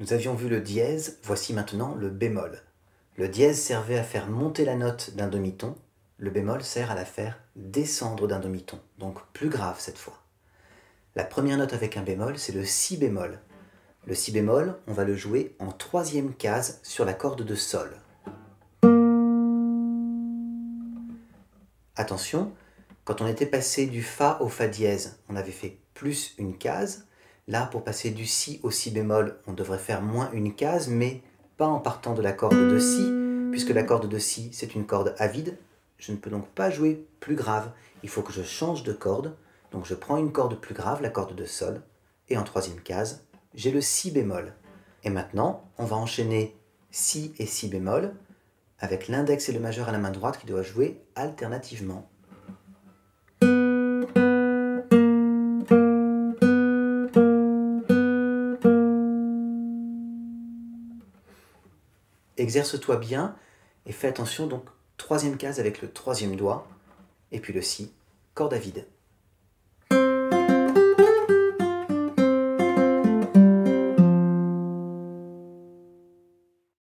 Nous avions vu le dièse, voici maintenant le bémol. Le dièse servait à faire monter la note d'un demi-ton, le bémol sert à la faire descendre d'un demi-ton, donc plus grave cette fois. La première note avec un bémol, c'est le si bémol. Le si bémol, on va le jouer en troisième case sur la corde de sol. Attention, quand on était passé du fa au fa dièse, on avait fait plus une case. Là, pour passer du si au si bémol, on devrait faire moins une case, mais pas en partant de la corde de si, puisque la corde de si, c'est une corde avide. Je ne peux donc pas jouer plus grave. Il faut que je change de corde. Donc je prends une corde plus grave, la corde de sol, et en troisième case, j'ai le si bémol. Et maintenant, on va enchaîner si et si bémol avec l'index et le majeur à la main droite qui doivent jouer alternativement. Exerce-toi bien et fais attention donc troisième case avec le troisième doigt et puis le si, corde à vide.